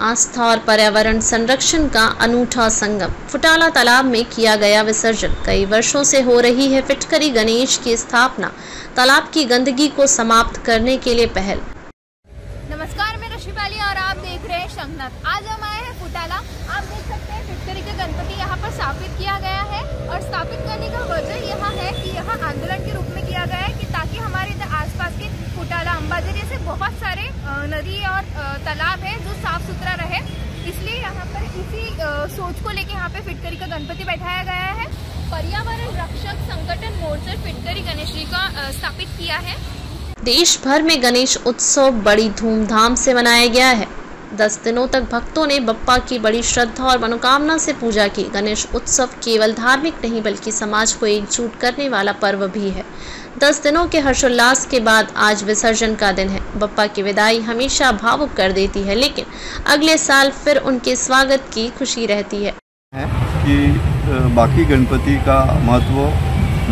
आस्था और पर्यावरण संरक्षण का अनूठा संगम। फुटाला तालाब में किया गया विसर्जन। कई वर्षों से हो रही है फिटकरी गणेश की स्थापना। तालाब की गंदगी को समाप्त करने के लिए पहल। नमस्कार, मैं रशिपाली और आप देख रहे हैं शंखनाथ आज हम आए हैं फुटाला। आप देख सकते हैं फिटकरी का गणपति यहाँ पर स्थापित किया गया है और स्थापित करने का वजह यह है कि यहाँ आंदोलन के रूप में किया गया है कि ताकि हमारे इधर आसपास के अंबाजी जैसे बहुत सारे नदी और तालाब है जो साफ़ सुथरा रहे। इसलिए यहाँ पर इसी सोच को लेकर यहाँ पे फिटकरी का गणपति बैठाया गया है। पर्यावरण रक्षक संगठन मोर्चा फिटकरी गणेश जी का स्थापित किया है। देश भर में गणेश उत्सव बड़ी धूमधाम से मनाया गया है। दस दिनों तक भक्तों ने बप्पा की बड़ी श्रद्धा और मनोकामना से पूजा की। गणेश उत्सव केवल धार्मिक नहीं, बल्कि समाज को एकजुट करने वाला पर्व भी है। दस दिनों के हर्षोल्लास के बाद आज विसर्जन का दिन है। बप्पा की विदाई हमेशा भावुक कर देती है, लेकिन अगले साल फिर उनके स्वागत की खुशी रहती है। कि बाकी गणपति का महत्व,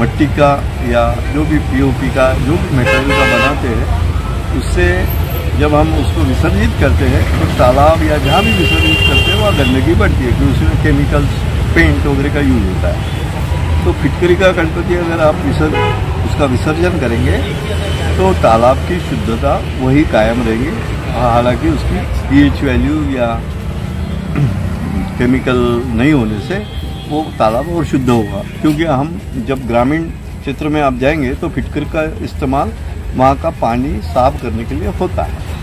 मट्टी का या जो भी पीओपी का, जो भी मेटेरियल का बनाते हैं, उससे जब हम उसको विसर्जित करते हैं तो तालाब या जहाँ भी विसर्जित करते हैं, वहाँ गंदगी बढ़ती है, क्योंकि उसमें केमिकल्स पेंट वगैरह का यूज़ होता है। तो फिटकरी का गणपति अगर आप विसर्ज उसका विसर्जन करेंगे तो तालाब की शुद्धता वही कायम रहेगी। हालाँकि उसकी पीएच वैल्यू या केमिकल नहीं होने से वो तालाब और शुद्ध होगा। क्योंकि हम जब ग्रामीण क्षेत्र में आप जाएँगे तो फिटकर का इस्तेमाल वहाँ का पानी साफ़ करने के लिए होता है।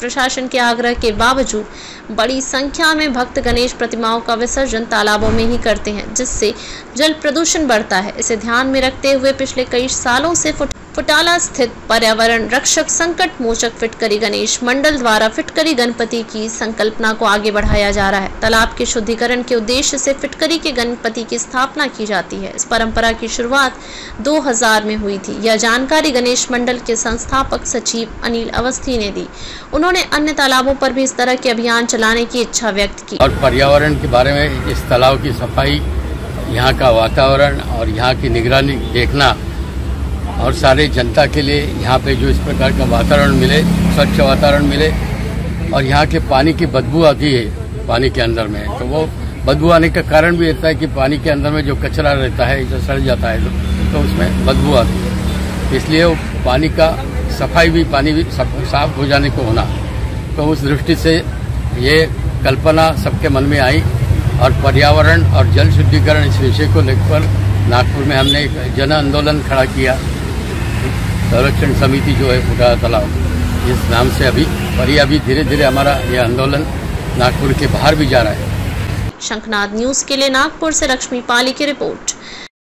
प्रशासन के आग्रह के बावजूद बड़ी संख्या में भक्त गणेश प्रतिमाओं का विसर्जन तालाबों में ही करते हैं, जिससे जल प्रदूषण बढ़ता है। इसे ध्यान में रखते हुए पिछले कई सालों से फुट फुटाला स्थित पर्यावरण रक्षक संकट मोचक फिटकरी गणेश मंडल द्वारा फिटकरी गणपति की संकल्पना को आगे बढ़ाया जा रहा है। तालाब के शुद्धिकरण के उद्देश्य से फिटकरी के गणपति की स्थापना की जाती है। इस परंपरा की शुरुआत 2000 में हुई थी। यह जानकारी गणेश मंडल के संस्थापक सचिव अनिल अवस्थी ने दी। उन्होंने अन्य तालाबों पर भी इस तरह के अभियान चलाने की इच्छा व्यक्त की। और पर्यावरण के बारे में इस तालाब की सफ़ाई, यहाँ का वातावरण और यहाँ की निगरानी देखना और सारे जनता के लिए यहाँ पे जो इस प्रकार का वातावरण मिले स्वच्छ वातावरण मिले और यहाँ के पानी की बदबू आती है पानी के अंदर में। तो वो बदबू आने का कारण भी रहता है कि पानी के अंदर में जो कचरा रहता है जो सड़ जाता है तो, उसमें बदबू आती है। इसलिए वो पानी का सफ़ाई भी पानी भी साफ़ हो जाने को होना। तो उस दृष्टि से ये कल्पना सबके मन में आई और पर्यावरण और जल शुद्धिकरण इस विषय को लेकर नागपुर में हमने एक जन आंदोलन खड़ा किया। संरक्षण समिति जो है फुटा तालाब इस नाम से अभी, और ये अभी धीरे धीरे हमारा ये आंदोलन नागपुर के बाहर भी जा रहा है। शंखनाद न्यूज़ के लिए नागपुर से लक्ष्मी पाली की रिपोर्ट।